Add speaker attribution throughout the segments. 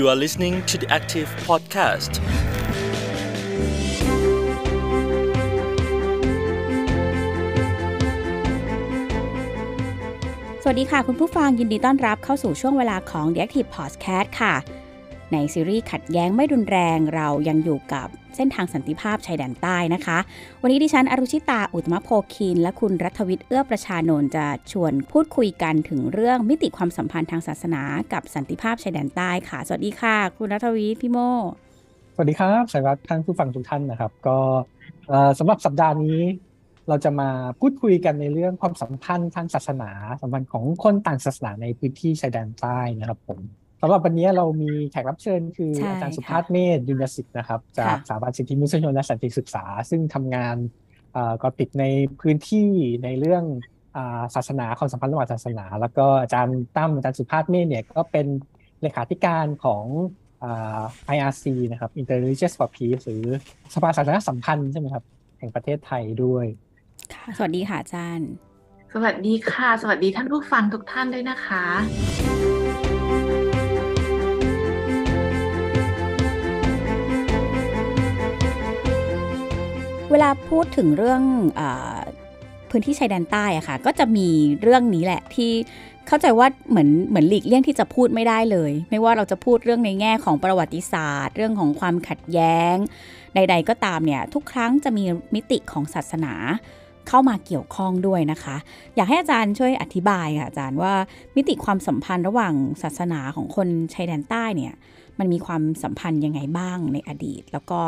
Speaker 1: You are listening to the Active Podcast.
Speaker 2: สวัสดีค่ะ คุณผู้ฟังยินดีต้อนรับเข้าสู่ช่วงเวลาของ The Active Podcast ค่ะ ในซีรีส์ขัดแย้งไม่รุนแรงเรายังอยู่กับเส้นทางสันติภาพชายแดนใต้นะคะ วันนี้ดิฉันอรุชิตาอุตมะโพคิน และคุณรัฐวิทย์เอื้อประชานนท์จะชวนพูดคุยกันถึงเรื่องมิติความสัมพันธ์ทางศาสนากับสันติภาพชายแดนใต้ค่ะ สวัสดีค่ะ คุณรัฐวิทย์พี่โม
Speaker 3: สวัสดีครับสวัสดีท่านผู้ฟังทุกท่านนะครับ ก็สำหรับสัปดาห์นี้ เราจะมาพูดคุยกันในเรื่องความสัมพันธ์ทางศาสนาสัมพันธ์ของคนต่างศาสนาในพื้นที่ชายแดนใต้นะครับผม สำหรับวันนี้เรามีแขกรับเชิญคือ
Speaker 2: ใช่
Speaker 3: อาจารย์
Speaker 2: ค่ะ
Speaker 3: สุภาพเมธยุนสิทธิ์นะครับจาก
Speaker 2: ค่ะ
Speaker 3: สถาบันสิทธิมนุษยชนและสันติศึกษา ซึ่งทำงานเอ่อก็ติดในพื้นที่ในเรื่องอ่าศาสนาความสัมพันธ์ระหว่างศาสนา แล้วก็อาจารย์ตั้มอาจารย์สุภาพเมธเนี่ยก็เป็นเลขาธิการของอ่า IRC นะครับ Interreligious for Peace หรือสภาศาสนสัมพันธ์ใช่ไหมครับแห่งประเทศไทยด้วย
Speaker 2: ค่ะสวัสดีค่ะอาจารย์
Speaker 4: สวัสดีค่ะ สวัสดีท่านผู้ฟังทุกท่านด้วยนะคะ
Speaker 2: เวลาพูดถึงเรื่องอพื้นที่ชายแดนใต้อะค่ะ ก็จะมีเรื่องนี้แหละที่เข้าใจว่าเหมือนเหมือนหลีกเลี่ยงที่จะพูดไม่ได้เลย ไม่ว่าเราจะพูดเรื่องในแง่ของประวัติศาสตร์ เรื่องของความขัดแย้ง ใด ๆ ก็ตามเนี่ยทุกครั้งจะมีมิติของศาสนาเข้ามาเกี่ยวข้องด้วยนะคะ อยากให้อาจารย์ช่วยอธิบายค่ะอาจารย์ว่ามิติความสัมพันธ์ระหว่างศาสนาของคนชายแดนใต้เนี่ยมันมีความสัมพันธ์ยังไงบ้างในอดีต แล้วก็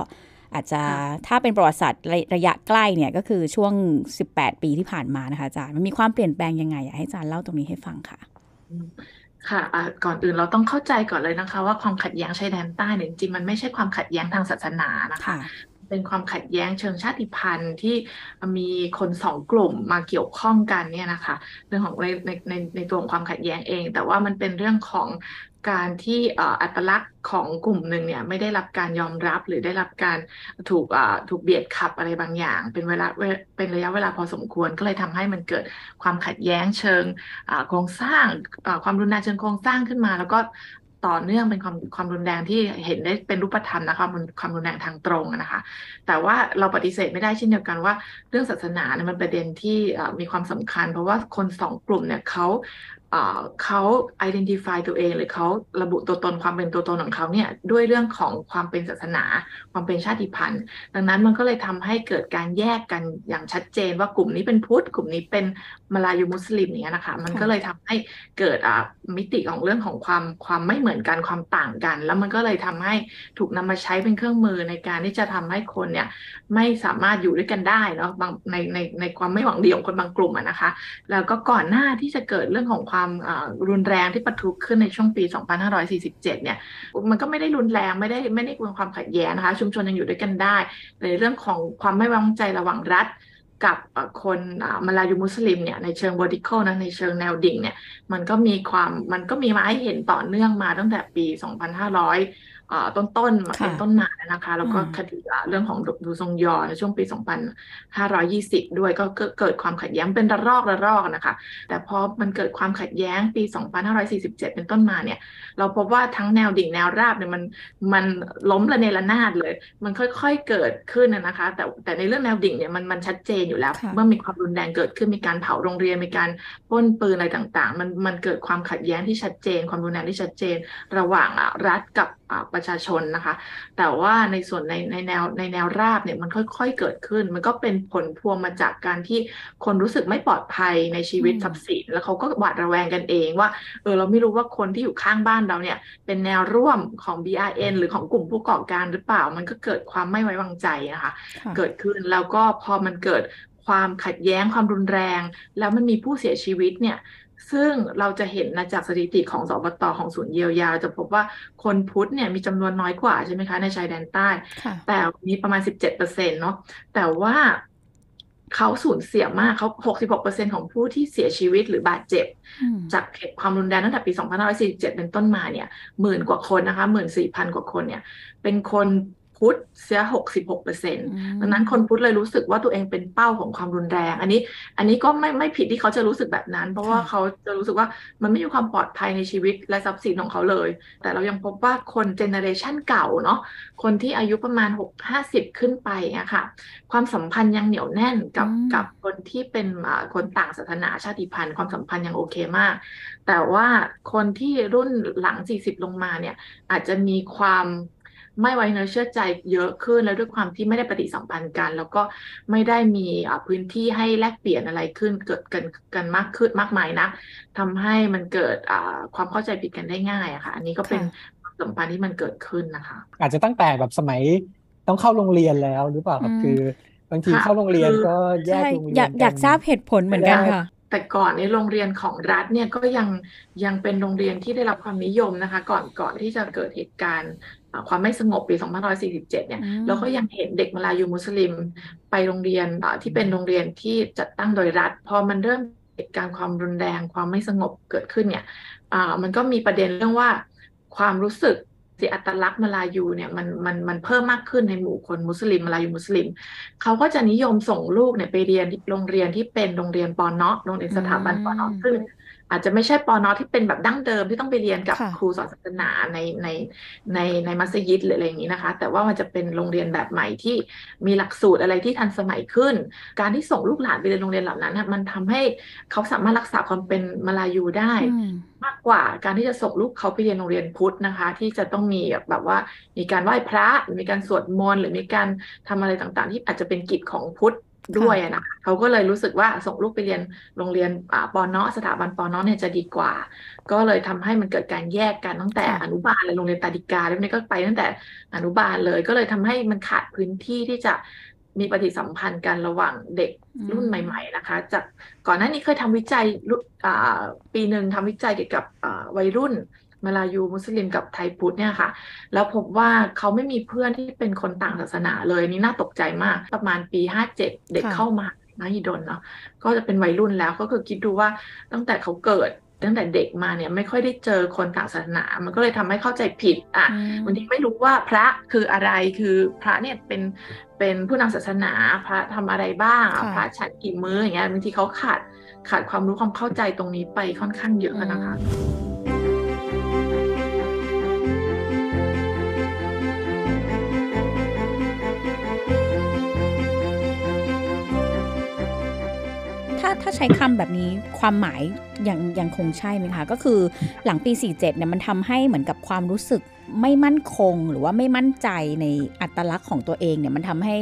Speaker 2: อาจจะ
Speaker 4: ค่ะ
Speaker 2: ถ้าเป็นประวัติศาสตร์ระระยะใกล้เนี่ยก็คือช่วง 18 ปีที่ผ่านมานะคะอาจารย์มันมีความเปลี่ยนแปลงยังไงอยากให้อาจารย์เล่าตรงนี้ให้ฟังค่ะ
Speaker 4: ค่ะอะก่อนอื่นเราต้องเข้าใจก่อนเลยนะคะ ว่าความขัดแย้งชายแดนใต้เนี่ยจริงๆมันไม่ใช่ความขัดแย้งทางศาสนานะคะ
Speaker 2: ค่ะ
Speaker 4: เป็นความขัดแย้งเชิงชาติพันธุ์ที่มีคนสองกลุ่มมาเกี่ยวข้องกันเนี่ยนะคะ เรื่องของในในในในตัวของความขัดแย้งเอง แต่ว่ามันเป็นเรื่องของ การที่อัตลักษณ์ของกลุ่มหนึ่งเนี่ยไม่ได้รับการยอมรับหรือได้รับการถูกถูกเบียดขับอะไรบางอย่าง เป็นเวลาเป็นระยะเวลาพอสมควรก็เลยทำให้มันเกิดความขัดแย้งเชิงโครงสร้างความรุนแรงเชิงโครงสร้างขึ้นมา แล้วก็ต่อเนื่องเป็นความความรุนแรงที่เห็นได้เป็นรูปธรรมนะคะความรุนความรุนแรงทางตรงนะคะ แต่ว่าเราปฏิเสธไม่ได้เช่นเดียวกันว่า เรื่องศาสนาเนี่ยมันประเด็นที่มีความสำคัญ เพราะว่าคนสองกลุ่มเนี่ยเขา เขา identify ตัวเอง หรือเขาระบุตัวตนความเป็นตัวตนของเขาเนี่ยด้วยเรื่องของความเป็นศาสนา ความเป็นชาติพันธุ์ ดังนั้นมันก็เลยทำให้เกิดการแยกกันอย่างชัดเจนว่ากลุ่มนี้เป็นพุทธ กลุ่มนี้เป็นมาลายูมุสลิมเงี้ยนะคะ มันก็เลยทำให้เกิดอะมิติของเรื่องของความความไม่เหมือนกันความต่างกัน แล้วมันก็เลยทำให้ถูกนำมาใช้เป็นเครื่องมือในการที่จะทำให้คนเนี่ยไม่สามารถอยู่ด้วยกันได้เนาะในในในความไม่หวังดีของคนบางกลุ่มอะนะคะ แล้วก็ก่อนหน้าที่จะเกิดเรื่องของความควารุนแรงที่ปะทุขึ้นในช่วงปี 2547 เนี่ย มันก็ไม่ได้รุนแรงไม่ได้ไม่ได้เป็นความขัดแย้งนะคะ ชุมชนยังอยู่ด้วยกันได้ในเรื่องของความไม่ไว้วางใจระหว่างรัฐกับคนมาลายูมุสลิมเนี่ยในเชิง vertical นะในเชิงแนวดิ่งเนี่ยมันก็มีความมันก็มีมาให้เห็นต่อเนื่องมาตั้งแต่ปี 2500 ต้นๆมา
Speaker 2: ค่ะ
Speaker 4: เป็นต้นมานะคะ แล้วก็
Speaker 2: อืม
Speaker 4: คดีอ่าเรื่องของดูซงยอในช่วงปี 2520 ด้วยก็เกิดเกิดความขัดแย้งเป็นระลอกระลอกนะคะ แต่พอมันเกิดความขัดแย้งปี 2547 เป็นต้นมาเนี่ย เราพบว่าทั้งแนวดิ่งแนวราบเนี่ยมันมันล้มระเนระนาดเลย มันค่อยๆเกิดขึ้นนะนะคะ แต่แต่ในเรื่องแนวดิ่งเนี่ยมันมันชัดเจนอยู่แล้ว
Speaker 2: ค่ะ
Speaker 4: เมื่อมีความรุนแรงเกิดขึ้นมีการเผาโรงเรียนมีการปล้นปืนอะไรต่างๆ มันมันเกิดความขัดแย้งที่ชัดเจน ความรุนแรงที่ชัดเจน ระหว่างอะรัฐกับอะประชาชนนะคะ แต่ว่าในส่วนในในแนวในแนวราบเนี่ยมันค่อย ๆเกิดขึ้น มันก็เป็นผลพวงมาจากการที่คนรู้สึกไม่ปลอดภัยในชีวิต
Speaker 2: อืม
Speaker 4: ทรัพย์สินแล้วเขาก็หวาดระแวงกันเองว่าเออเราไม่รู้ว่าคนที่อยู่ข้างบ้านเราเนี่ย เป็นแนวร่วมของ BRN หรือของกลุ่มผู้ก่อการหรือเปล่า มันก็เกิดความไม่ไว้วางใจนะคะ
Speaker 2: ค่ะ
Speaker 4: เกิดขึ้นแล้วก็พอมันเกิดความขัดแย้งความรุนแรง แล้วมันมีผู้เสียชีวิตเนี่ย ซึ่งเราจะเห็นนะจากสถิติของสบตของศูนย์เยียวยา จะพบว่าคนพุทธเนี่ยมีจำนวนน้อยกว่าใช่ไหมคะในชายแดนใต้
Speaker 2: ค่ะ
Speaker 4: แต่มีประมาณ17%เนาะแต่ว่าเขาสูญเสียมากเขา 66%ของผู้ที่เสียชีวิตหรือบาดเจ็บ
Speaker 2: อืม
Speaker 4: จากเหตุความรุนแรงตั้งแต่ปี 2547 เป็นต้นมาเนี่ยหมื่นกว่าคนนะคะหมื่นสี่พันกว่าคนเนี่ย เป็นคน พพุทธเสียหกสิบหกเปอร์เซ็นต์ดังนั้นคนพุทธเลยรู้สึกว่าตัวเองเป็นเป้าของความรุนแรง อันนี้ อันนี้ก็ไม่ไม่ผิดที่เขาจะรู้สึกแบบนั้น เพราะว่าเขาจะรู้สึกว่ามันไม่มีความปลอดภัยในชีวิตและทรัพย์สินของเขาเลย แต่เรายังพบว่าคนเจเนอเรชันเก่าเนาะคนที่อายุประมาณหกห้าสิบขึ้นไปอะค่ะ ความสัมพันธ์ยังเหนียวแน่นกับกับคนที่เป็นคนต่างศาสนาชาติพันธุ์ความสัมพันธ์ยังโอเคมาก แต่ว่าคนที่รุ่นหลัง40ลงมาเนี่ยอาจจะมีความ ไม่ไว้เนื้อเชื่อใจเยอะขึ้นแล้วด้วยความที่ไม่ได้ปฏิสัมพันธ์กัน แล้วก็ไม่ได้มีพื้นที่ให้แลกเปลี่ยนอะไรขึ้นเกิดกันกันมากขึ้นมากมายนะทำให้มันเกิดความเข้าใจผิดกันได้ง่ายอะค่ะ อันนี้ก็เป็นสัมพันธ์ที่มันเกิดขึ้นนะคะ
Speaker 3: อาจจะตั้งแต่แบบสมัยต้องเข้าโรงเรียนแล้วหรือเปล่าครับคือบางทีเข้าโรงเรียนก็แยกโรงเรียน
Speaker 2: อยากอยากทราบเหตุผลเหมือนกันค่ะ
Speaker 4: แต่ก่อนในโรงเรียนของรัฐเนี่ยก็ยังยังเป็นโรงเรียนที่ได้รับความนิยมนะคะ ก่อนก่อนที่จะเกิดเหตุการณ์ ความไม่สงบปี 2547 เนี่ย เราก็ยังเห็นเด็กมาลายูมุสลิมไปโรงเรียนที่เป็นโรงเรียนที่จัดตั้งโดยรัฐ พอมันเริ่มเหตุการณ์ความรุนแรง ความไม่สงบเกิดขึ้นเนี่ยมันก็มีประเด็นเรื่องว่าความรู้สึกสิอัตลักษณ์มาลายูเนี่ยมันมันมันเพิ่มมากขึ้นในหมู่คนมุสลิมมาลายูมุสลิมเขาก็จะนิยมส่งลูกเนี่ยไปเรียนโรงเรียนที่เป็นโรงเรียนปอนเนาะโรงเรียนสถาบันปอนเนาะซึ่ง อาจจะไม่ใช่ปอนอที่เป็นแบบดั้งเดิมที่ต้องไปเรียนกับครูสอนศาสนาในในในในมัสยิดหรืออะไรอย่างนี้นะคะ แต่ว่ามันจะเป็นโรงเรียนแบบใหม่ที่มีหลักสูตรอะไรที่ทันสมัยขึ้น การที่ส่งลูกหลานไปเรียนโรงเรียนเหล่านั้นมันทำให้เขาสามารถรักษาความเป็นมาลายูได้ มากกว่าการที่จะส่งลูกเขาไปเรียนโรงเรียนพุทธนะคะ ที่จะต้องมีแบบว่ามีการไหว้พระหรือมีการสวดมนต์หรือมีการทำอะไรต่างๆ ที่อาจจะเป็นกิจของพุทธ ด้วยนะเขาก็เลยรู้สึกว่าส่งลูกไปเรียนโรงเรียนปอนอสถาบันปอนอเนี่ยจะดีกว่า ก็เลยทำให้มันเกิดการแยกกันตั้งแต่อนุบาลเลยโรงเรียนตาดิกาแล้วนี่ก็ไปตั้งแต่อนุบาลเลย ก็เลยทำให้มันขาดพื้นที่ที่จะมีปฏิสัมพันธ์กันระหว่างเด็กรุ่นใหม่ ๆ นะคะ จากก่อนหน้านี้เคยทำวิจัยปีหนึ่งทำวิจัยเกี่ยวกับวัยรุ่น มาลายูมุสลิมกับไทยพุทธเนี่ยค่ะ แล้วพบว่าเขาไม่มีเพื่อนที่เป็นคนต่างศาสนาเลยนี่น่าตกใจมากประมาณปีห้าเจ็ดเด็กเข้ามานาฮิดนเนาะก็จะเป็นวัยรุ่นแล้วก็คือคิดดูว่าตั้งแต่เขาเกิดตั้งแต่เด็กมาเนี่ยไม่ค่อยได้เจอคนต่างศาสนา มันก็เลยทำให้เข้าใจผิดอะบางทีไม่รู้ว่าพระคืออะไรคือพระเนี่ยเป็นเป็นผู้นำศาสนาพระทำอะไรบ้าง พระฉันกี่มื้ออย่างเงี้ยบางทีเขาขาดขาดความรู้ความเข้าใจตรงนี้ไปค่อนข้างเยอะนะคะ
Speaker 2: ถ้าใช้คำแบบนี้ความหมายยังยังคงใช่ไหมคะ ก็คือหลังปี 47เนี่ยมันทำให้เหมือนกับความรู้สึกไม่มั่นคงหรือว่าไม่มั่นใจในอัตลักษณ์ของตัวเองเนี่ยมันทำให้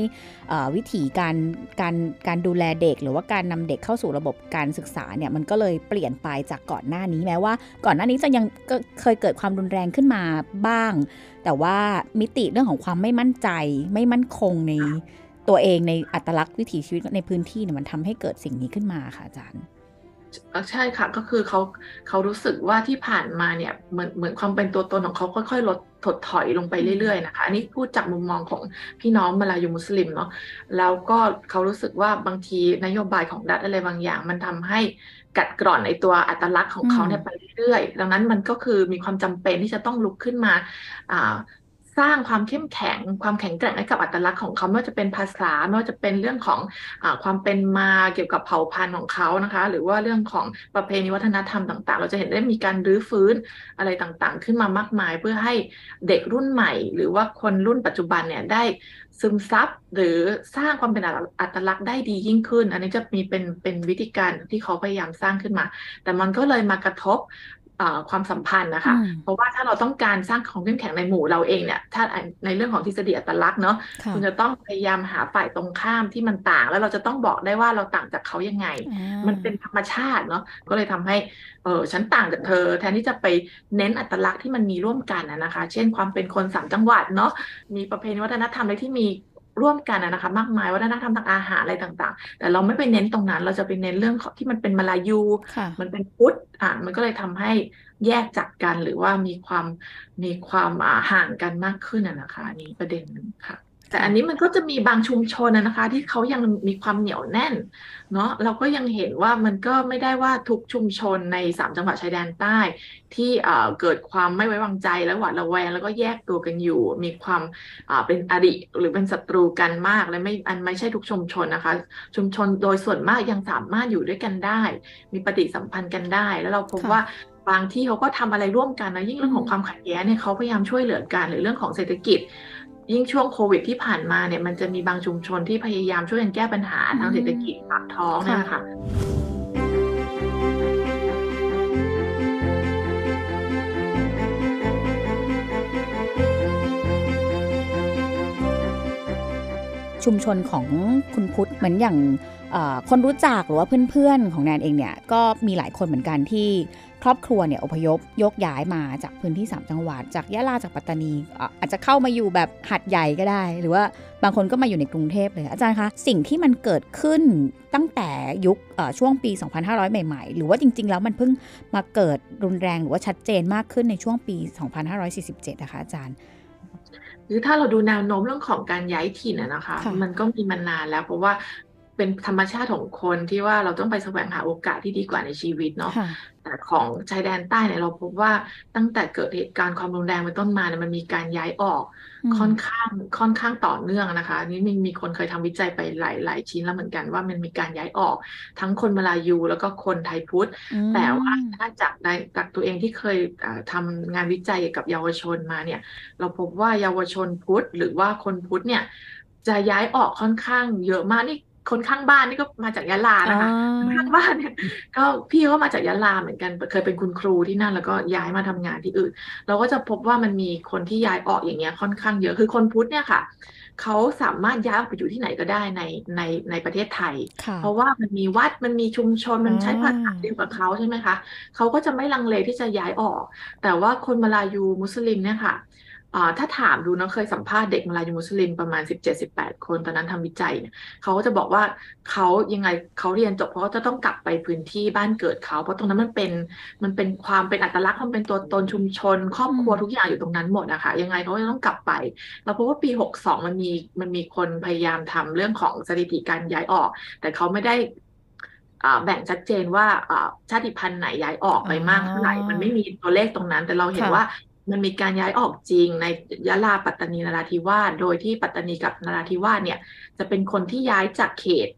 Speaker 2: วิถีการการการดูแลเด็ก หรือว่าการนำเด็กเข้าสู่ระบบการศึกษาเนี่ยมันก็เลยเปลี่ยนไปจากก่อนหน้านี้แม้ว่า ก่อนหน้านี้จะยังเคยเกิดความรุนแรงขึ้นมาบ้าง แต่ว่ามิติเรื่องของความไม่มั่นใจไม่มั่นคงใน ตัวเองในอัตลักษณ์วิถีชีวิตในพื้นที่เนี่ยมันทำให้เกิดสิ่งนี้ขึ้นมาค่ะอาจารย์
Speaker 4: ใช่ค่ะก็คือเขาเขารู้สึกว่าที่ผ่านมาเนี่ยเหมือนเหมือนความเป็นตัวตนของเขาค่อยๆลดถดถอยลงไปเรื่อยๆนะคะ อันนี้พูดจากมุมมองของพี่น้องมาลายูมุสลิมเนาะแล้วก็เขารู้สึกว่าบางทีนโยบายของรัฐอะไรบางอย่าง มันทำให้กัดกร่อนในตัวอัตลักษณ์ของเขาเนี่ยไปเรื่อยๆดังนั้นมันก็คือมีความจำเป็นที่จะต้องลุกขึ้นมา สร้างความเข้มแข็ง ความแข็งแกร่งให้กับอัตลักษณ์ของเขาไม่ว่าจะเป็นภาษาไม่ว่าจะเป็นเรื่องของอความเป็นมาเกี่ยวกับเผ่าพันธุ์ของเขานะคะ หรือว่าเรื่องของประเพณีวัฒนธรรมต่าง ๆ เราจะเห็นได้มีการรื้อฟื้นอะไรต่างๆ ขึ้นมามากมาย เพื่อให้เด็กรุ่นใหม่ หรือว่าคนรุ่นปัจจุบันเนี่ยได้ซึมซับหรือสร้างความเป็นอัตลักษณ์ได้ดียิ่งขึ้น อันนี้จะมีเป็นเป็นวิธีการที่เขาพยายามสร้างขึ้นมา แต่มันก็เลยมากระทบ ความสัมพันธ์นะคะ เพราะว่าถ้าเราต้องการสร้างของเข้มแข็งในหมู่เราเองเนี่ย ถ้าในเรื่องของทฤษฎีอัตลักษณ์เนาะคุณจะต้องพยายามหาฝ่ายตรงข้ามที่มันต่าง แล้วเราจะต้องบอกได้ว่าเราต่างจากเขายังไง มันเป็นธรรมชาติเนาะก็เลยทำให้เออฉันต่างจากเธอ แทนที่จะไปเน้นอัตลักษณ์ที่มันมีร่วมกันนะคะ เช่นความเป็นคนสามจังหวัดเนาะมีประเพณีวัฒนธรรมอะไรที่มี ร่วมกันนะคะมากมายวัฒนธรรมทางอาหารอะไรต่าง ๆ แต่เราไม่ไปเน้นตรงนั้น เราจะไปเน้นเรื่องที่มันเป็นมาลายู มันเป็นพุทธอ่ามันก็เลยทำให้แยกจากกันหรือว่ามีความมีความห่างกันมากขึ้นนะคะนี้ประเด็นนึงค่ะ แต่อันนี้มันก็จะมีบางชุมชนนะคะ ที่เขายังมีความเหนียวแน่น เนาะเราก็ยังเห็นว่ามันก็ไม่ได้ว่าทุกชุมชนในสามจังหวัดชายแดนใต้ ที่เกิดความไม่ไว้วางใจและหวาดระแวง แล้วก็แยกตัวกันอยู่ มีความเป็นอริหรือเป็นศัตรูกันมากและไม่อันไม่ใช่ทุกชุมชนนะคะ ชุมชนโดยส่วนมากยังสามารถอยู่ด้วยกันได้ มีปฏิสัมพันธ์กันได้ แล้วเราพบว่าบางที่เขาก็ทำอะไรร่วมกันนะยิ่งเรื่องของความขัดแย้งเนี่ยเขาพยายามช่วยเหลือกันหรือเรื่องของเศรษฐกิจ ยิ่งช่วงโควิดที่ผ่านมาเนี่ยมันจะมีบางชุมชนที่พยายามช่วยกันแก้ปัญหาทางเศรษฐกิจปากท้องนะคะ
Speaker 2: ชุมชนของคุณพุทธเหมือนอย่างคนรู้จักหรือว่าเพื่อนๆ ของแนนเองเนี่ยก็มีหลายคนเหมือนกันที่ครอบครัวเนี่ยอพยพยกย้ายมาจากพื้นที่ 3 จังหวัด จากยะลาจากปัตตานีอาจจะเข้ามาอยู่แบบหัดใหญ่ก็ได้ หรือว่าบางคนก็มาอยู่ในกรุงเทพเลยอาจารย์คะสิ่งที่มันเกิดขึ้นตั้งแต่ยุคช่วงปี 2500 ใหม่ ๆ หรือว่าจริง ๆ แล้วมันเพิ่งมาเกิดรุนแรงหรือว่าชัดเจนมากขึ้นในช่วงปี 2547 นะคะอาจารย์
Speaker 4: รือถ้าเราดูแนวโน้มเรื่องของการย้ายถิ่นนะคะ มันก็มีมานานแล้ว เพราะว่า เป็นธรรมชาติของคนที่ว่าเราต้องไปแสวงหาโอกาสที่ดีกว่าในชีวิตเนาะแต่ของชายแดนใต้เนี่ยเราพบว่าตั้งแต่เกิดเหตุการณ์ความรุนแรงเป็นต้นมาเนี่ยมันมีการย้ายออกค่อนข้างค่อนข้างต่อเนื่องนะคะ นี่มีมีคนเคยทำวิจัยไปหลายหลายชิ้นแล้วเหมือนกันว่ามันมีการย้ายออก ทั้งคนมาลายูแล้วก็คนไทยพุทธแต่ว่าถ้าจากในจากตัวเองที่เคยทำงานวิจัยกับเยาวชนมาเนี่ย เราพบว่าเยาวชนพุทธหรือว่าคนพุทธเนี่ยจะย้ายออกค่อนข้างเยอะมากนี่ คนข้างบ้านนี่ก็มาจากยะลานะคะข้างบ้านเนี่ยก็พี่ก็มาจากยะลาเหมือนกันเคยเป็นคุณครูที่นั่นแล้วก็ย้ายมาทำงานที่อื่น เราก็จะพบว่ามันมีคนที่ย้ายออกอย่างเงี้ยค่อนข้างเยอะคือคนพุทธเนี่ยค่ะเขาสามารถย้ายออกไปอยู่ที่ไหนก็ได้ในในในประเทศไทย เพราะว่ามันมีวัดมันมีชุมชนมันใช้ภาษาเดียวกับเขาใช่ไหมคะเขาก็จะไม่ลังเลที่จะย้ายออก แต่ว่าคนมาลายูมุสลิมเนี่ยค่ะ ถ้าถามดูนะเคยสัมภาษณ์เด็กมาลายูมุสลิมประมาณ17-18คนตอนนั้นทำวิจัยเนี่ยเขาก็จะบอกว่าเขายังไงเขาเรียนจบเพราะจะต้องกลับไปพื้นที่บ้านเกิดเขา เพราะตรงนั้นมันเป็นมันเป็นความเป็นอัตลักษณ์มันเป็นตัวตนชุมชน ครอบครัวทุกอย่างอยู่ตรงนั้นหมดนะคะยังไงเขาจะต้องกลับไป เราพบว่าปี62มันมีมันมีคนพยายามทำเรื่องของสถิติการย้ายออก แต่เขาไม่ได้แบ่งชัดเจนว่าชาติพันธุ์ไหนย้ายออกไปมากเท่าไหร่ มันไม่มีตัวเลขตรงนั้น แต่เราเห็นว่า มันมีการย้ายออกจริงในยะลาปัตตานีนราธิวาสโดยที่ปัตตานีกับนราธิวาสเนี่ย จะเป็นคนที่ย้ายจากเขต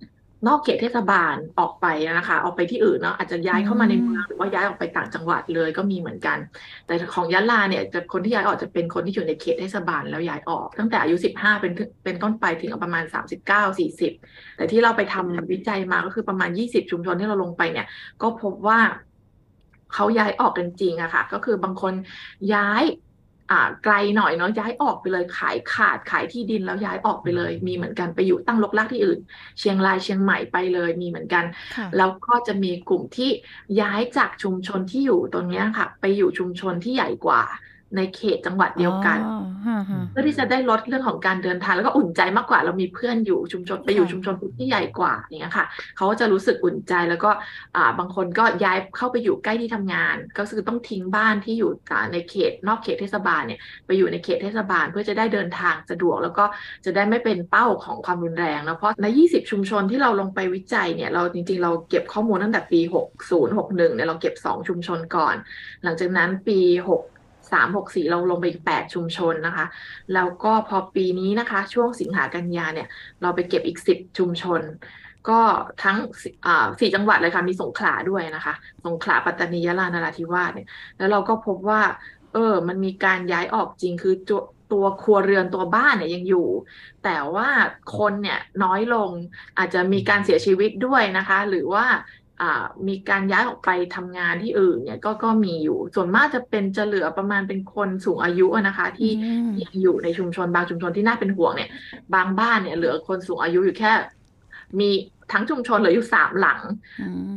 Speaker 4: นอกเขตเทศบาลออกไปนะคะออกไปที่อื่นเนาะอาจจะย้ายเข้ามาในเมืองหรือว่าย้ายออกไปต่างจังหวัดเลยก็มีเหมือนกัน แต่ของยะลาเนี่ยจะคนที่ย้ายออกจะเป็นคนที่อยู่ในเขตเทศบาลแล้วย้ายออก ตั้งแต่อายุ 15 เป็นเป็นต้นไปถึงประมาณ 39 40 แต่ที่เราไปทำวิจัยมาก็คือประมาณ 20 ชุมชนที่เราลงไปเนี่ย ก็พบว่า เขาย้ายออกกันจริงอะค่ะ ก็คือบางคนย้ายอ่าไกลหน่อยเนาะย้ายออกไปเลยขายขาดขายที่ดินแล้วย้ายออกไปเลย มีเหมือนกันไปอยู่ตั้งลกลากที่อื่น เชียงรายเชียงใหม่ไปเลยมีเหมือนกัน แล้วก็จะมีกลุ่มที่ย้ายจากชุมชนที่อยู่ตรงนี้ค่ะ ไปอยู่ชุมชนที่ใหญ่กว่า ในเขตจังหวัดเดียวกันเพื่อที่จะได้ลดเรื่องของการเดินทางแล้วก็อุ่นใจมากกว่าเรามีเพื่อนอยู่ชุมชนไปอยู่ชุมชนที่ใหญ่กว่าอย่างเงี้ยค่ะเขาก็จะรู้สึกอุ่นใจแล้วก็อ่าบางคนก็ย้ายเข้าไปอยู่ใกล้ที่ทำงาน ก็คือต้องทิ้งบ้านที่อยู่ในเขตนอกเขตเทศบาลเนี่ยไปอยู่ในเขตเทศบาล เพื่อจะได้เดินทางสะดวก แล้วก็จะได้ไม่เป็นเป้าของความรุนแรงนะเพราะใน 20 ชุมชนที่เราลงไปวิจัยเนี่ยเราจริง ๆ เราเก็บข้อมูลตั้งแต่ปี 60 61เนี่ยเราเก็บ 2 ชุมชนก่อน หลังจากนั้นปี6 สามหกสี่เราลงไปอีกแปดชุมชนนะคะ แล้วก็พอปีนี้นะคะ ช่วงสิงหากันยาเนี่ย เราไปเก็บอีกสิบชุมชน ก็ทั้งสี่จังหวัดเลยค่ะ มีสงขลาด้วยนะคะ สงขลาปัตตานียะลานราธิวาสเนี่ย แล้วเราก็พบว่า เออ มันมีการย้ายออกจริงคือตัวตัวครัวเรือนตัวบ้านเนี่ยยังอยู่ แต่ว่าคนเนี่ยน้อยลงอาจจะมีการเสียชีวิตด้วยนะคะ หรือว่า มีการย้ายออกไปทำงานที่อื่นเนี่ยก็ก็มีอยู่ ส่วนมากจะเป็นจะเหลือประมาณเป็นคนสูงอายุนะคะ ที่ยังอยู่ในชุมชนบางชุมชนที่น่าเป็นห่วงเนี่ย บางบ้านเนี่ยเหลือคนสูงอายุอยู่แค่ มีทั้งชุมชนเหลืออยู่สามหลัง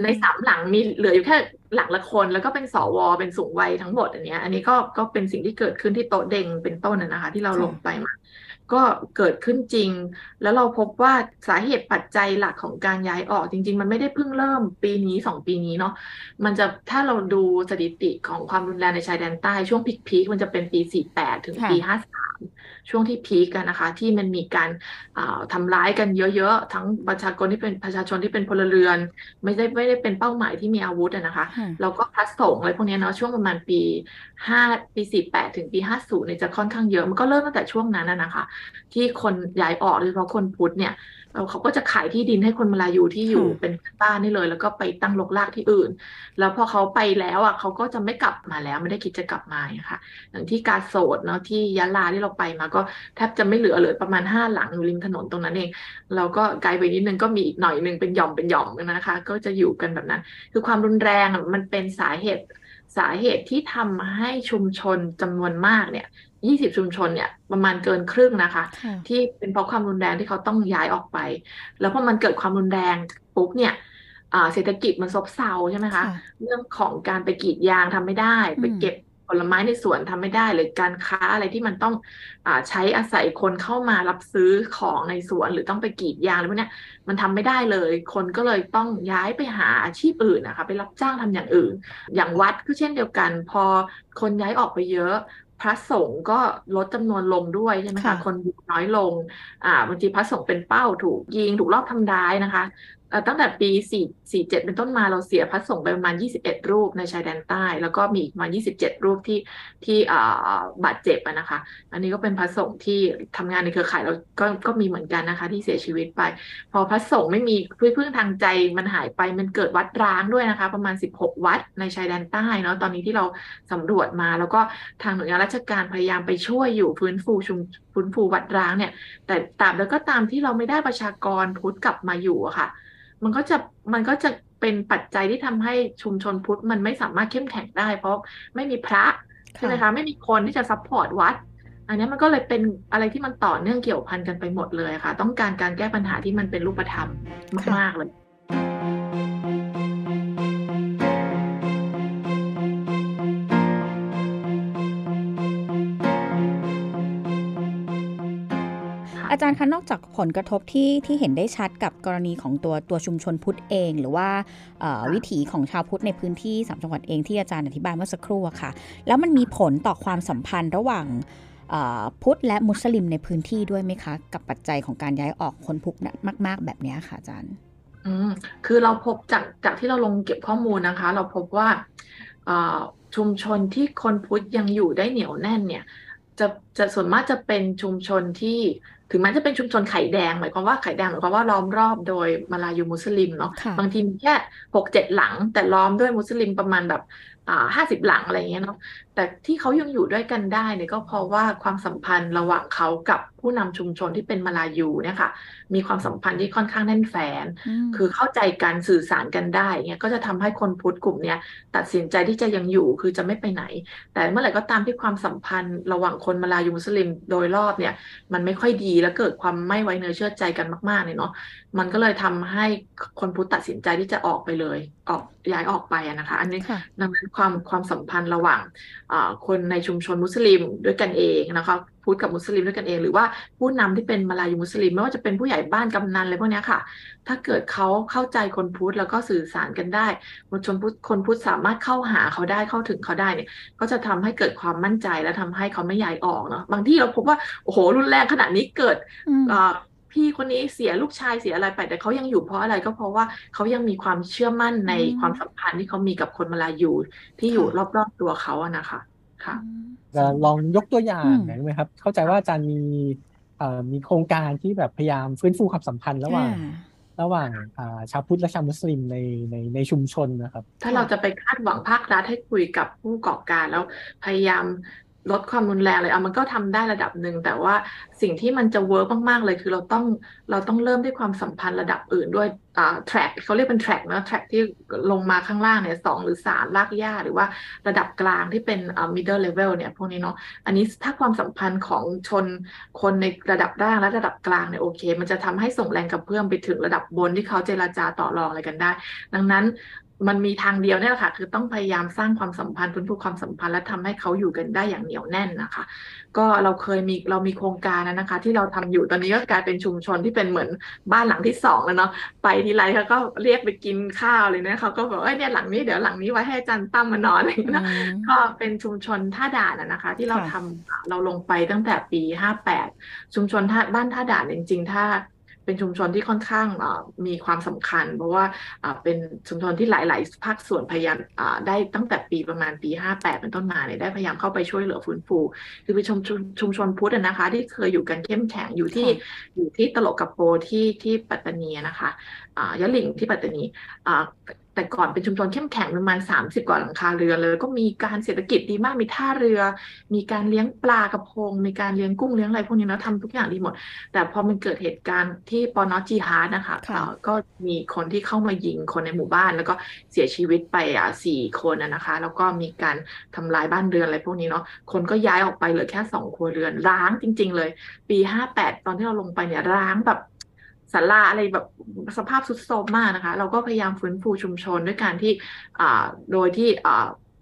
Speaker 4: ในสามหลังมีเหลืออยู่แค่หลังละคน แล้วก็เป็นสวเป็นสูงวัยทั้งหมดอันนี้อันนี้ก็ก็เป็นสิ่งที่เกิดขึ้นที่โต๊ะเด้งเป็นต้นนะคะ ที่เราลงไปมา ก็เกิดขึ้นจริง แล้วเราพบว่าสาเหตุปัจจัยหลักของการย้ายออกจริง ๆ มันไม่ได้เพิ่งเริ่มปีนี้สองปีนี้เนาะ มันจะถ้าเราดูสถิติของความรุนแรงในชายแดนใต้ ช่วงพีคๆมันจะเป็นปี 48 ถึงปี 53 ช่วงที่พีคกันนะคะ ที่มันมีการทำร้ายกันเยอะๆ ทั้งประชากรที่เป็นประชาชนที่เป็นพลเรือน ไม่ได้ไม่ได้เป็นเป้าหมายที่มีอาวุธนะคะ แล้วก็พระสงฆ์อะไรพวกนี้เนาะช่วงประมาณปีห้าปีสี่แปดถึงปีห้าศูนย์เนี่ยจะค่อนข้างเยอะ มันก็เริ่มตั้งแต่ช่วงนั้นนะคะที่คนย้ายออกโดยเฉพาะคนพุทธเนี่ยเขาก็จะขายที่ดินให้คนมาลายูที่อยู่เป็นบ้านนี่เลย แล้วก็ไปตั้งลกลากที่อื่น แล้วพอเขาไปแล้วอะเขาก็จะไม่กลับมาแล้วไม่ได้คิดจะกลับมาค่ะอย่างที่กาโสดเนาะที่ยะลาที่เราไปมาก็แทบจะไม่เหลือเลยประมาณห้าหลังอยู่ริมถนนตรงนั้นเองเราก็ไกลไปนิดนึงก็มีอีกหน่อยนึงเป็นหย่อมเป็นหย่อมนะคะ ก็จะอยู่กันแบบนั้น คือความรุนแรงมันเป็นสาเหตุสาเหตุที่ทำให้ชุมชนจำนวนมากเนี่ย 20ชุมชนเนี่ยประมาณเกินครึ่งนะคะ ที่เป็นเพราะความรุนแรงที่เขาต้องย้ายออกไป แล้วพอมันเกิดความรุนแรงปุ๊บเนี่ยเศรษฐกิจมันซบเซาใช่ไหมคะ เรื่องของการไปกรีดยางทำไม่ได้ ไปเก็บผลไม้ในสวนทำไม่ได้ หรือการค้าอะไรที่มันต้องอใช้อาศัยคนเข้ามารับซื้อของในสวนหรือต้องไปกรีดยางอะไรพวกนี้มันทำไม่ได้เลย คนก็เลยต้องย้ายไปหาอาชีพอื่นนะคะ ไปรับจ้างทำอย่างอื่น อย่างวัดก็เช่นเดียวกัน พอคนย้ายออกไปเยอะ พระสงฆ์ก็ลดจำนวนลงด้วยใช่ไหมคะ คนอยู่น้อยลง อ่าบางทีพระสงฆ์เป็นเป้าถูกยิงถูกลอบทำร้ายนะคะ ตั้งแต่ปี 4 4 7 เป็นต้นมาเราเสียพระสงฆ์ไปประมาณ 21 รูปในชายแดนใต้ แล้วก็มีอีกประมาณ 27 รูปที่ที่บาดเจ็บนะคะ อันนี้ก็เป็นพระสงฆ์ที่ทำงานในเครือข่ายเราก็ก็มีเหมือนกันนะคะ ที่เสียชีวิตไป พอพระสงฆ์ไม่มีพื้นพึ่งทางใจมันหายไปมันเกิดวัดร้างด้วยนะคะ ประมาณ 16 วัดในชายแดนใต้เนาะตอนนี้ที่เราสำรวจมาแล้วก็ทางหน่วยงานราชการพยายามไปช่วยอยู่ฟื้นฟูชุมฟื้นฟูวัดร้างเนี่ย แต่ตามแล้วก็ตามที่เราไม่ได้ประชากรพุทธกลับมาอยู่อะค่ะ มันก็จะมันก็จะเป็นปัจจัยที่ทำให้ชุมชนพุทธมันไม่สามารถเข้มแข็งได้ เพราะไม่มีพระใช่ไหมคะไม่มีคนที่จะ support วัด อันนี้มันก็เลยเป็นอะไรที่มันต่อเนื่องเกี่ยวพันกันไปหมดเลยค่ะ ต้องการการแก้ปัญหาที่มันเป็นรูปธรรมมากๆเลย
Speaker 2: อาจารย์คะนอกจากผลกระทบที่ที่เห็นได้ชัดกับกรณีของตัวตัวชุมชนพุทธเอง หรือว่าวิถีของชาวพุทธในพื้นที่สามจังหวัดเองที่อาจารย์อธิบายเมื่อสักครู่ค่ะ แล้วมันมีผลต่อความสัมพันธ์ระหว่างพุทธและมุสลิมในพื้นที่ด้วยไหมคะ กับปัจจัยของการย้ายออกคนพุทธมาก ๆ แบบนี้ค่ะอาจารย์
Speaker 4: อืมคือเราพบจากจากที่เราลงเก็บข้อมูลนะคะ เราพบว่าชุมชนที่คนพุทธยังอยู่ได้เหนียวแน่นเนี่ยจะจะส่วนมากจะเป็นชุมชนที่ ถึงแม้จะเป็นชุมชนไข่แดง หมายความว่าไข่แดงหมายความว่าล้อมรอบโดยมาลายูมุสลิมเนาะบางทีมีแค่หกเจ็ดหลังแต่ล้อมด้วยมุสลิมประมาณแบบอ่า ห้าสิบหลังอะไรเงี้ยเนาะแต่ที่เขายังอยู่ด้วยกันได้เนี่ยก็เพราะว่าความสัมพันธ์ระหว่างเขากับผู้นำชุมชนที่เป็นมาลายูเนี่ยค่ะมีความสัมพันธ์ที่ค่อนข้างแน่นแฟน คือเข้าใจการสื่อสารกันได้เนี่ยก็จะทำให้คนพุทธกลุ่มเนี้ยตัดสินใจที่จะยังอยู่คือจะไม่ไปไหน แต่เมื่อไหร่ก็ตามที่ความสัมพันธ์ระหว่างคนมาลายูมุสลิมโดยรอบเนี่ยมันไม่ค่อยดีและเกิดความไม่ไว้เนื้อเชื่อใจกันมากๆเนี่ยเนาะมันก็เลยทำให้คนพุทธตัดสินใจที่จะออกไปเลย ออกย้ายออกไปนะคะ อันนี้ดังนั้นความความสัมพันธ์ระหว่างคนในชุมชนมุสลิมด้วยกันเองนะคะพุทธกับมุสลิมด้วยกันเอง หรือว่าผู้นำที่เป็นมาลายูมุสลิม ไม่ว่าจะเป็นผู้ใหญ่บ้านกำนันอะไรพวกนี้ค่ะ ถ้าเกิดเขาเข้าใจคนพุทธแล้วก็สื่อสารกันได้มชนพุทธคนพุทธสามารถเข้าหาเขาได้เข้าถึงเขาได้เนี่ย ก็จะทำให้เกิดความมั่นใจและทำให้เขาไม่ย้ายออกเนาะบางที่เราพบว่าโอ้โหรุนแรงขนาดนี้เกิด พี่คนนี้เสียลูกชายเสียอะไรไป แต่เขายังอยู่เพราะอะไรก็เพราะว่าเขายังมีความเชื่อมั่นในความสัมพันธ์ที่เขามีกับคนมาลายูที่อยู่รอบๆตัวเขาอะนะคะค่ะ
Speaker 3: ลองยกตัวอย่างหน่อยไหมครับ เข้าใจว่าอาจารย์มีมีโครงการที่แบบพยายามฟื้นฟูความสัมพันธ์ระหว่างระหว่างชาวพุทธและชาวมุสลิมในในในชุมชนนะครับ
Speaker 4: ถ้าเราจะไปคาดหวังภาครัฐให้คุยกับผู้ประกอบการแล้วพยายาม ลดความรุนแรงเลยเอามันก็ทำได้ระดับหนึ่งแต่ว่าสิ่งที่มันจะ work มากๆเลยคือเราต้องเราต้องเริ่มด้วยความสัมพันธ์ระดับอื่นด้วยอ่า track เขาเรียกเป็น track นะ track ที่ลงมาข้างล่างเนี่ยสองหรือสามรากหญ้าหรือว่าระดับกลางที่เป็นอ่า middle level เนี่ยพวกนี้เนาะอันนี้ถ้าความสัมพันธ์ของชนคนในระดับล่างและระดับกลางเนี่ยโอเค มันจะทำให้ส่งแรงกระเพื่อมไปถึงระดับบนที่เขาเจราจาต่อรองอะไรกันได้ ดังนั้น มันมีทางเดียวเนี่ยแหละค่ะ คือต้องพยายามสร้างความสัมพันธ์ฟื้นฟูความสัมพันธ์และทำให้เขาอยู่กันได้อย่างเหนียวแน่นนะคะ ก็เราเคยมีเรามีโครงการนะคะ ที่เราทำอยู่ตอนนี้ก็กลายเป็นชุมชนที่เป็นเหมือนบ้านหลังที่สองแล้วเนาะไปทีไรเขาก็เรียกไปกินข้าวเลยนะเขาก็บอกเอ้ยเนี่ยหลังนี้เดี๋ยวหลังนี้ไว้ให้อาจารย์ตั้มมานอนอะไรอย่างเงี้ยนะก็เป็นชุมชนท่าด่านนะคะ ที่เราทำเราลงไปตั้งแต่ปีห้าแปดชุมชนท่าบ้านท่าด่านจริง ๆ ถ้า เป็นชุมชนที่ค่อนข้างมีความสำคัญ เพราะว่าเป็นชุมชนที่หลาย ๆ ภาคส่วนพยายามได้ตั้งแต่ปีประมาณปี 58 เป็นต้นมาเนี่ยได้พยายามเข้าไปช่วยเหลือฟื้นฟู คือเป็นชุมชนชุมชนพุทธนะคะ ที่เคยอยู่กันเข้มแข็งอยู่ที่อยู่ที่ตลกกับโปที่ที่ปัตตานีนะคะยะหลิงที่ปัตตานี แต่ก่อนเป็นชุมชนเข้มแข็งประมาณ 30 กว่าหลังคาเรือนเลย ก็มีการเศรษฐกิจดีมากมีท่าเรือ มีการเลี้ยงปลากระพง มีการเลี้ยงกุ้งเลี้ยงอะไรพวกนี้แล้วทำทุกอย่างดีหมด แต่พอมันเกิดเหตุการณ์ที่ปอนอจีฮาร์ดนะคะก็มีคนที่เข้ามายิงคนในหมู่บ้าน แล้วก็เสียชีวิตไปอะสี่คนนะคะ แล้วก็มีการทำลายบ้านเรือนอะไรพวกนี้เนาะคนก็ย้ายออกไปเหลือแค่สองครัวเรือนร้างจริง ๆ เลย ปีห้าแปดตอนที่เราลงไปเนี่ยร้างแบบ ศาลาอะไรแบบสภาพสุดโทรมมากนะคะ เราก็พยายามฟื้นฟูชุมชนด้วยการที่โดยที่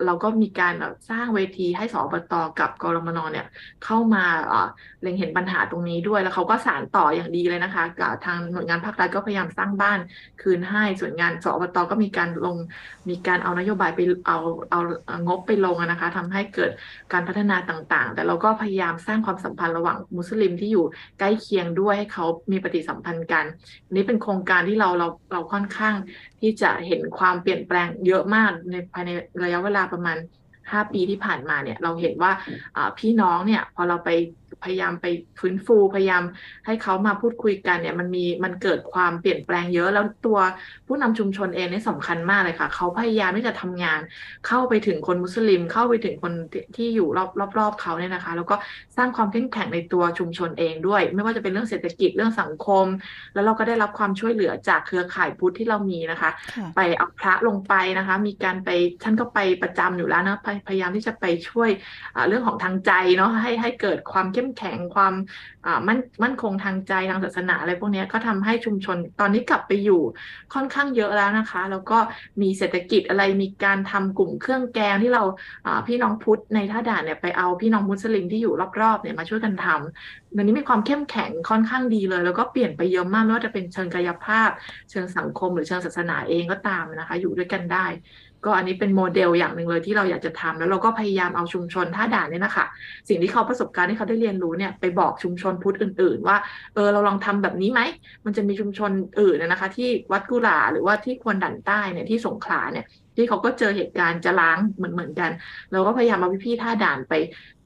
Speaker 4: เราก็มีการสร้างเวทีให้สอบตกับกรมนเนี่ย เข้ามาเล็งเห็นปัญหาตรงนี้ด้วย แล้วเขาก็สานต่ออย่างดีเลยนะคะกับทางหน่วยงานภาครัฐก็พยายามสร้างบ้านคืนให้ส่วนงานสอบตก็มีการลงมีการเอานโยบายไปเอาเอางบไปลงนะคะทำให้เกิดการพัฒนาต่างๆ แต่เราก็พยายามสร้างความสัมพันธ์ระหว่างมุสลิมที่อยู่ใกล้เคียงด้วยให้เขามีปฏิสัมพันธ์กัน นี้เป็นโครงการที่เราเราเราค่อนข้าง ที่จะเห็นความเปลี่ยนแปลงเยอะมากในภายในระยะเวลาประมาณ 5 ปีที่ผ่านมาเนี่ย เราเห็นว่าพี่น้องเนี่ย พอเราไป พยายามไปฟื้นฟู พยายามให้เขามาพูดคุยกันเนี่ยมันมีมันเกิดความเปลี่ยนแปลงเยอะ แล้วตัวผู้นำชุมชนเองนี่สำคัญมากเลยค่ะ เขาพยายามที่จะทำงาน เข้าไปถึงคนมุสลิม เข้าไปถึงคนที่อยู่รอบรอบๆเขาเนี่ยนะคะ แล้วก็สร้างความเข้มแข็งในตัวชุมชนเองด้วย ไม่ว่าจะเป็นเรื่องเศรษฐกิจเรื่องสังคม แล้วเราก็ได้รับความช่วยเหลือจากเครือข่ายพุทธที่เรามีนะคะ ไปเอาพระลงไปนะคะ มีการไปท่านก็ไปประจำอยู่แล้วนะพยายามที่จะไปช่วยเรื่องของทางใจเนาะให้ให้เกิดความเข้มแข็งความมั่นมั่นคงทางใจทางศาสนาอะไรพวกนี้ก็ทำให้ชุมชนตอนนี้กลับไปอยู่ค่อนข้างเยอะแล้วนะคะ แล้วก็มีเศรษฐกิจอะไรมีการทำกลุ่มเครื่องแกงที่เราพี่น้องพุทธในท่าด่านเนี่ยไปเอาพี่น้องมุสลิมที่อยู่รอบๆเนี่ยมาช่วยกันทำเดี๋ยวนี้มีความเข้มแข็งค่อนข้างดีเลย แล้วก็เปลี่ยนไปเยอะมากไม่ว่าจะเป็นเชิงกายภาพ เชิงสังคมหรือเชิงศาสนาเองก็ตามนะคะ อยู่ด้วยกันได้ ก็อันนี้เป็นโมเดลอย่างหนึ่งเลยที่เราอยากจะทำแล้วเราก็พยายามเอาชุมชนท่าด่านเนี่ยนะคะสิ่งที่เขาประสบการณ์ที่เขาได้เรียนรู้เนี่ยไปบอกชุมชนพุทธอื่น ๆ ว่าเออเราลองทำแบบนี้ไหมมันจะมีชุมชนอื่นนะคะ ที่วัดกุหลาหรือว่าที่ควนดันใต้เนี่ยที่สงขลาเนี่ยที่เขาก็เจอเหตุการณ์จะล้างเหมือนเหมือนกัน เราก็พยายามเอาพี่ๆท่าด่านไป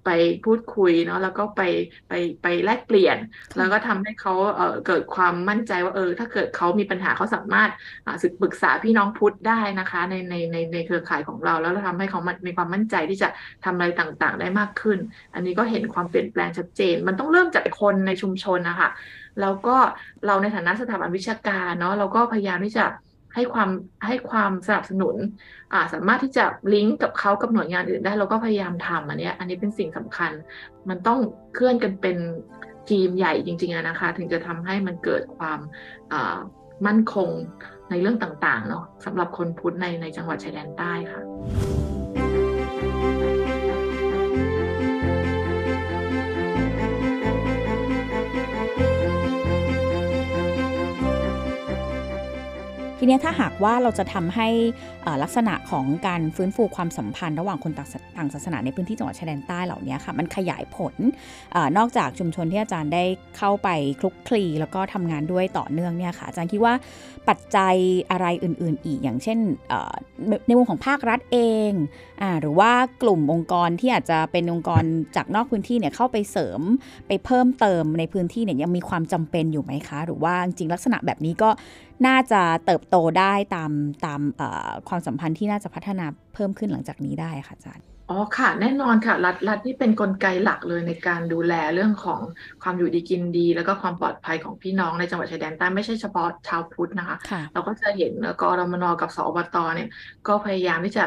Speaker 4: ไปพูดคุยเนาะแล้วก็ไปไปไปแลกเปลี่ยน แล้วก็ทำให้เขาเอ่อเกิดความมั่นใจว่าเออ ถ้าเกิดเขามีปัญหาเขาสามารถสึกปรึกษาพี่น้องพุทธได้นะคะ ในในในในเครือข่ายของเรา แล้วเราทำให้เขามีความมั่นใจที่จะทำอะไรต่างๆ ได้มากขึ้น อันนี้ก็เห็นความเปลี่ยนแปลงชัดเจน มันต้องเริ่มจากคนในชุมชนนะคะแล้วก็เราในฐานะสถาบันวิชาการเนาะเราก็พยายามที่จะ ให้ความให้ความสนับสนุนอ่าสามารถที่จะลิงก์กับเขากับหน่วยงานอื่นได้เราก็พยายามทำอันนี้อันนี้เป็นสิ่งสำคัญ มันต้องเคลื่อนกันเป็นทีมใหญ่จริงๆนะคะ ถึงจะทำให้มันเกิดความมั่นคงในเรื่องต่างๆเนาะสำหรับคนพุทธในในจังหวัดชายแดนใต้ค่ะ
Speaker 2: ทีนี้ถ้าหากว่าเราจะทำให้ลักษณะของการฟื้นฟูความสัมพันธ์ระหว่างคนต่างศาสนาในพื้นที่จังหวัดชายแดนใต้เหล่านี้ค่ะ มันขยายผลอนอกจากชุมชนที่อาจารย์ได้เข้าไปคลุกคลีแล้วก็ทำงานด้วยต่อเนื่องเนี่ยค่ะอาจารย์คิดว่าปัจจัยอะไรอื่น ๆ อีกอย่างเช่นในมุมของภาครัฐเองอหรือว่ากลุ่มองค์กรที่อาจจะเป็นองค์กรจากนอกพื้นที่เนี่ยเข้าไปเสริมไปเพิ่มเติมในพื้นที่เนี่ยยังมีความจำเป็นอยู่ไหมคะ หรือว่าจริงลักษณะแบบนี้ก็ น่าจะเติบโตได้ตามตามความสัมพันธ์ที่น่าจะพัฒนาเพิ่มขึ้นหลังจากนี้ได้ค่ะอาจารย์
Speaker 4: อ๋อค่ะ แน่นอนค่ะ รัฐรัฐนี่เป็นนกลไกหลักเลยในการดูแลเรื่องของความอยู่ดีกินดี แล้วก็ความปลอดภัยของพี่น้องในจังหวัดชายแดนใต้ไม่ใช่เฉพาะชาวพุทธนะคะเราก็จะเห็นกรมนกับสอบตเนี่ยก็พยายามที่จะ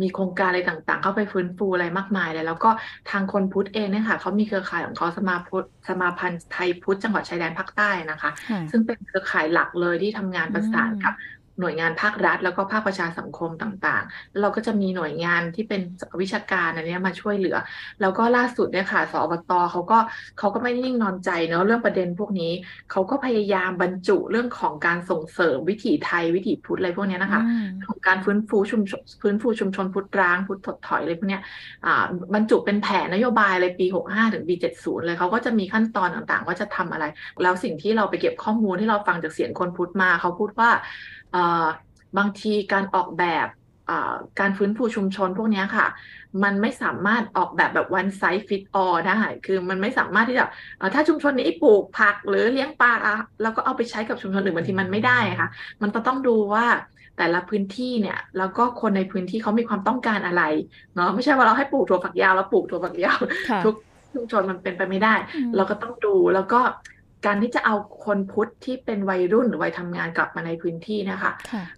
Speaker 4: มีโครงการอะไรต่างๆ เข้าไปฟื้นฟูอะไรมากมายเลยแล้วก็ทางคนพุทธเองเนี่ยค่ะเขามีเครือข่ายของเขาสมาพุทธสมาพันธ์ไทยพุทธจังหวัดชายแดนภาคใต้นะคะซึ่งเป็นเครือข่ายหลักเลยที่ทำงานประสานกับ หน่วยงานภาครัฐ แล้วก็ภาคประชาสังคมต่างๆ แล้วเราก็จะมีหน่วยงานที่เป็นวิชาการอันนี้มาช่วยเหลือ แล้วก็ล่าสุดเนี่ยค่ะสอบตเขาก็เขาก็ไม่นิ่งนอนใจเนาะเรื่องประเด็นพวกนี้เขาก็พยายามบรรจุเรื่องของการส่งเสริมวิถีไทยวิถีพุทธอะไรพวกนี้นะคะของการฟื้นฟูชุมชนฟื้นฟูชุมชนพุทธร้างพุทธถดถอยอะไรพวกนี้บรรจุเป็นแผนนโยบายเลยปี 65 ถึงปี 70 เลยเขาก็จะมีขั้นตอนต่างๆ ว่าจะทำอะไร แล้วสิ่งที่เราไปเก็บข้อมูลที่เราฟังจากเสียงคนพุทธมาเขาพูดว่า บางทีการออกแบบการฟื้นฟูชุมชนพวกนี้ค่ะ มันไม่สามารถออกแบบแบบ one size fit all ได้ คือมันไม่สามารถที่จะถ้าชุมชนนี้ปลูกผักหรือเลี้ยงปลาแล้วก็เอาไปใช้กับชุมชนอื่นบางทีมันไม่ได้ค่ะ มันต้องดูว่าแต่ละพื้นที่เนี่ยแล้วก็คนในพื้นที่เขามีความต้องการอะไรเนาะไม่ใช่ว่าเราให้ปลูกถั่วฝักยาวแล้วปลูกถั่วฝักยาวทุกชุมชนมันเป็นไปไม่ได้ เราก็ต้องดูแล้วก็ การที่จะเอาคนพุทธที่เป็นวัยรุ่นหรือวัยทำงานกลับมาในพื้นที่นะคะ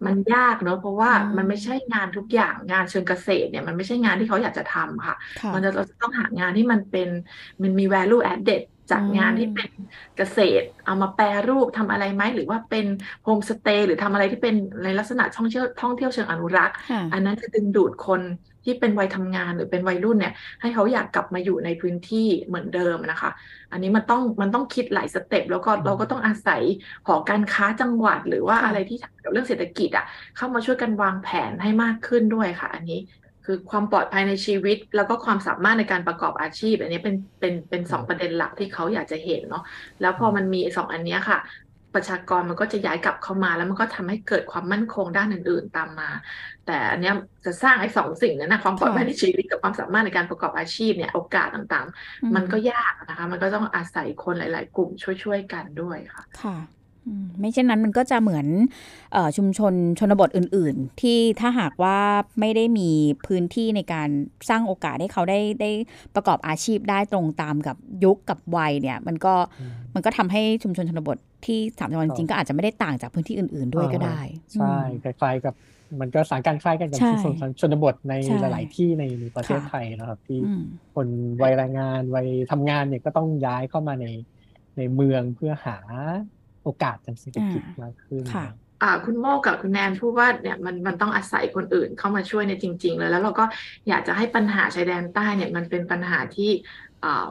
Speaker 4: มันยากเนอะเพราะว่ามันไม่ใช่งานทุกอย่างงานเชิงเกษตรเนี่ยมันไม่ใช่งานที่เขาอยากจะทำค่ะ มันจะเราจะต้องหางานที่มันเป็นมันมี value added จากงานที่เป็นเกษตร เอามาแปรรูปทำอะไรไหมหรือว่าเป็นโฮมสเตย์หรือทำอะไรที่เป็นในลักษณะท่องเที่ยวท่องเที่ยวเชิงอนุรักษ์ อันนั้นจะดึงดูดคน ที่เป็นวัยทำงานหรือเป็นวัยรุ่นเนี่ย ให้เขาอยากกลับมาอยู่ในพื้นที่เหมือนเดิมนะคะ อันนี้มันต้องมันต้องคิดหลายสเต็ปแล้วก็เราก็ต้องอาศัยหอการค้าจังหวัด หรือว่าอะไรที่เกี่ยวเรื่องเศรษฐกิจอะเข้ามาช่วยกันวางแผนให้มากขึ้นด้วยค่ะ อันนี้คือความปลอดภัยในชีวิต แล้วก็ความสามารถในการประกอบอาชีพ อันนี้เป็นเป็นเป็นสองประเด็นหลักที่เขาอยากจะเห็นเนาะแล้วพอมันมีสองอันนี้ค่ะ ประชากรมันก็จะย้ายกลับเข้ามา แล้วมันก็ทำให้เกิดความมั่นคงด้านอื่น ๆ ตามมา แต่อันนี้จะสร้างไอ้สองสิ่งนั้นนะความปลอดภัยในชีวิตกับความสามารถในการประกอบอาชีพเนี่ยโอกาสต่างๆ มันก็ยากนะคะ มันก็ต้องอาศัยคนหลาย ๆ กลุ่มช่วยๆกันด้วยค่ะ
Speaker 2: ค่ะ ไม่เช่นนั้นมันก็จะเหมือนอชุมชนชนบทอื่น ๆ ที่ถ้าหากว่าไม่ได้มีพื้นที่ในการสร้างโอกาสให้เขาได้ได้ประกอบอาชีพได้ตรงตามกับยุคกับวัยเนี่ย มันก็มันก็ทำให้ชุมชนชนบทที่สามจังหวัดจริงก็อาจจะไม่ได้ต่างจากพื้นที่อื่น ๆ ด้วยก็ได้
Speaker 3: ใช่คล้ายๆกับมันก็สารการคล้ายกันกับชุมชนชนบทในหลาย ๆ ที่ในประเทศไทยนะครับ ที่คนวัยแรงงานวัยทำงานเนี่ยก็ต้องย้ายเข้ามาในในเมืองเพื่อหา โอกาสทางเศรษฐกิจมากขึ้น
Speaker 4: ค่ะคุณโมกับคุณแนนพูดว่าเนี่ยมันมันต้องอาศัยคนอื่นเข้ามาช่วยในจริง ๆ เลย แล้วเราก็อยากจะให้ปัญหาชายแดนใต้เนี่ยมันเป็นปัญหาที่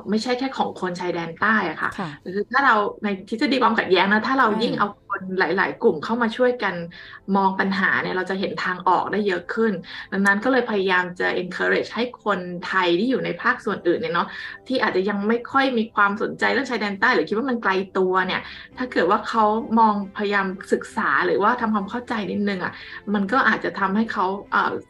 Speaker 4: ไม่ใช่แค่ของคนชายแดนใต้อะค่ะคือถ้าเราในทฤษฎีความขัดแย้งนะถ้าเรายิ่งเอา คนหลาย ๆ กลุ่มเข้ามาช่วยกันมองปัญหาเนี่ยเราจะเห็นทางออกได้เยอะขึ้น ดังนั้นก็เลยพยายามจะ encourage ให้คนไทยที่อยู่ในภาคส่วนอื่นเนี่ยเนาะที่อาจจะยังไม่ค่อยมีความสนใจเรื่องชายแดนใต้หรือคิดว่ามันไกลตัวเนี่ยถ้าเกิดว่าเขามองพยายามศึกษาหรือว่าทำความเข้าใจนิดนึงอะ่ะมันก็อาจจะทำให้เขา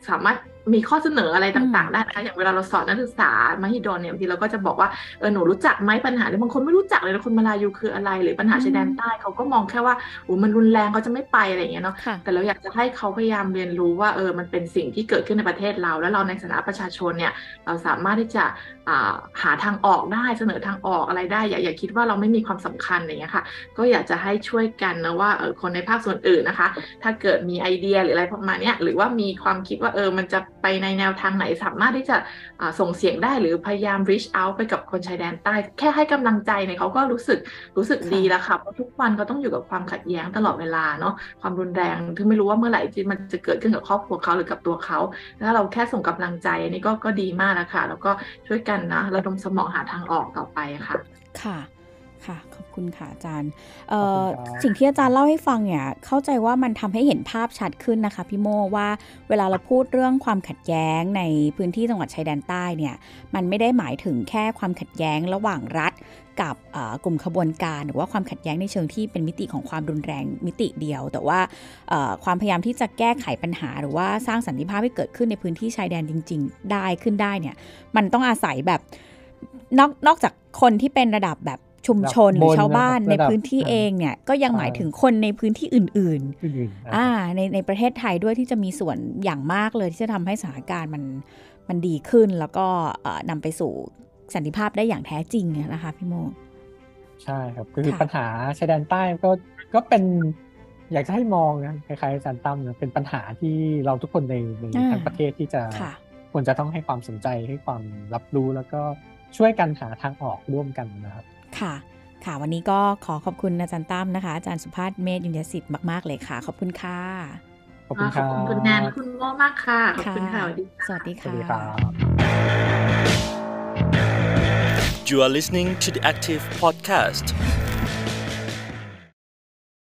Speaker 4: สามารถมีข้อเสนออะไรต่างๆได้นะคะอย่างเวลาเราสอนนักศึกษามหิดลเนี่ยบางทีเราก็จะบอกว่าเออหนูรู้จักไหมปัญหาเนี่ยบางคนไม่รู้จักเลยนะคนมาลายูคืออะไร หรือปัญหาชายแดนใต้เขาก็มองแค่ว่าโอ้มันรุนแรงเขาจะไม่ไปอะไรอย่างเงี้ยเนาะแต่เราอยากจะให้เขาพยายามเรียนรู้ว่าเออมันเป็นสิ่งที่เกิดขึ้นในประเทศเรา แล้วเราในฐานะประชาชนเนี่ยเราสามารถที่จะหาทางออกได้เสนอทางออกอะไรได้ อย่าอย่าคิดว่าเราไม่มีความสำคัญอย่างเงี้ยค่ะ ก็อยากจะให้ช่วยกันนะว่าเออคนในภาคส่วนอื่นนะคะ ถ้าเกิดมีไอเดียหรืออะไรประมาณนี้หรือว่ามีความคิดว่าเออมันจะ ไปในแนวทางไหนสามารถที่จะส่งเสียงได้หรือพยายาม reach out ไปกับคนชายแดนใต้ แค่ให้กำลังใจเนี่ยเขาก็รู้สึกรู้สึกดีแล้วค่ะเพราะทุกวันเขาต้องอยู่กับความขัดแย้งตลอดเวลาเนาะความรุนแรงที่ไม่รู้ว่าเมื่อไหร่ที่มันจะเกิดขึ้นกับครอบครัวเขาหรือกับตัวเขาถ้าเราแค่ส่งกำลังใจอันนี้ก็ก็ดีมากแล้วค่ะแล้วก็ช่วยกันนะระดมสมองหาทางออกต่อไปค่ะ
Speaker 2: ค่ะ ค่ะ ขอบคุณค่ะอาจารย์สิ่งที่อาจารย์เล่าให้ฟังเนี่ยเข้าใจว่ามันทำให้เห็นภาพชัดขึ้นนะคะพี่โมว่าเวลาเราพูดเรื่องความขัดแย้งในพื้นที่จังหวัดชายแดนใต้เนี่ยมันไม่ได้หมายถึงแค่ความขัดแย้งระหว่างรัฐกับกลุ่มขบวนการหรือว่าความขัดแย้งในเชิงที่เป็นมิติของความรุนแรงมิติเดียว แต่ว่าความพยายามที่จะแก้ไขปัญหา หรือว่าสร้างสันติภาพให้เกิดขึ้นในพื้นที่ชายแดนจริง ๆ ได้ขึ้นได้เนี่ยมันต้องอาศัยแบบนอกนอกจากคนที่เป็นระดับแบบ ชุมชนหรือชาวบ้านในพื้นที่เองเนี่ยก็ยังหมายถึงคนในพื้นที่อื่นๆอ่าในในประเทศไทยด้วยที่จะมีส่วนอย่างมากเลยที่จะทำให้สถานการณ์มันมันดีขึ้น แล้วก็นำไปสู่สันติภาพได้อย่างแท้จริงนะคะพี่โม
Speaker 3: ใช่ครับคือปัญหาชายแดนใต้ก็ก็เป็นอยากจะให้มองนะคล้ายๆอาจารย์ตั้มเป็นปัญหาที่เราทุกคนในในทั้งประเทศที่จะควรจะต้องให้ความสนใจให้ความรับรู้แล้วก็ช่วยกันหาทางออกร่วมกันนะครับ
Speaker 2: ค่ะ ค่ะ วันนี้ก็ขอขอบคุณอาจารย์ตั้มนะคะ อาจารย์สุภาพเมธยุญยสิทธิ์มาก ๆ เลยค่ะ ขอบคุณค่ะ
Speaker 3: ขอบคุณค
Speaker 4: ขอ
Speaker 3: รั
Speaker 4: บบคุณคุณแนนคุณโม่มากค่ะ ขอบคุณค่ะ สวัสดี
Speaker 2: สวัสดี
Speaker 3: สวั
Speaker 2: ค่ะ
Speaker 3: สดีครับ
Speaker 1: You are listening to the Active Podcast.